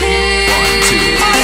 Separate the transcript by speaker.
Speaker 1: One, two, three.